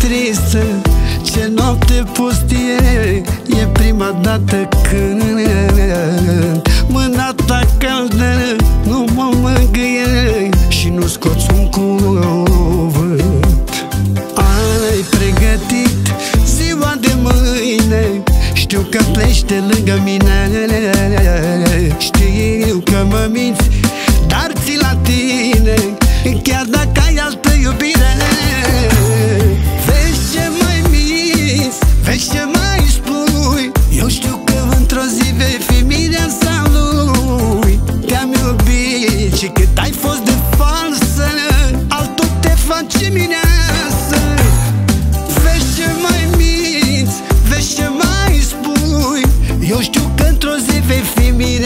tristă Ce noapte pustie E prima dată când Știu că pleci de lângă mine Știu că mă minți Dar ți la tine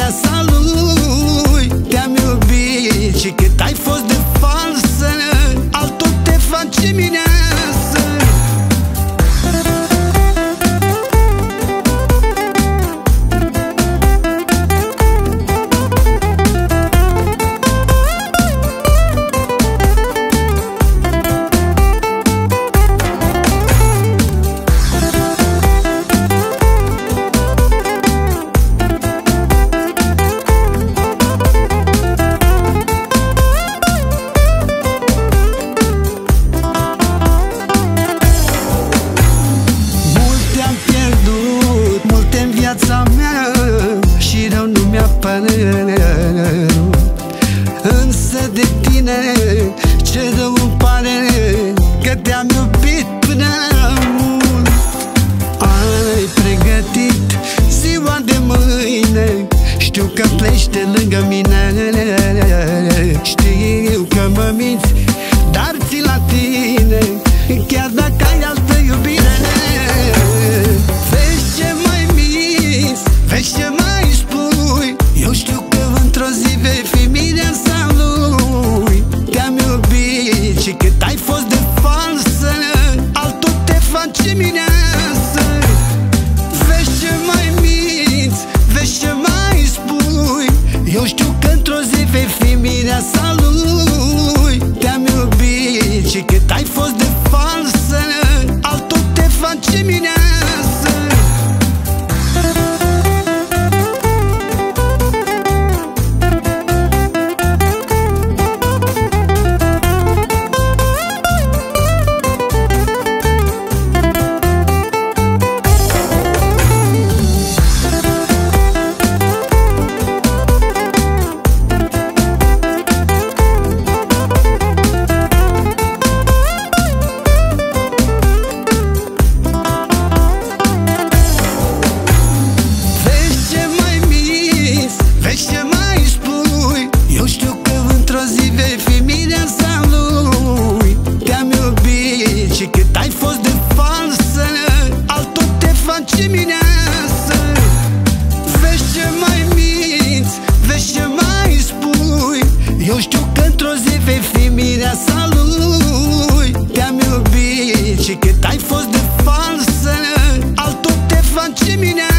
viața lui. Te-am iubit și cât ai fost de falsă Altul te face mineasă Însă de tine ce rău îmi pare Că te-am zi vei fi mireasa lui Te-am iubit și cât ai fost de falsă Altul te face mineasă Eu știu că într-o zi vei fi mireasa lui. Te-am iubit și cât ai fost de falsă Altul te face mineasă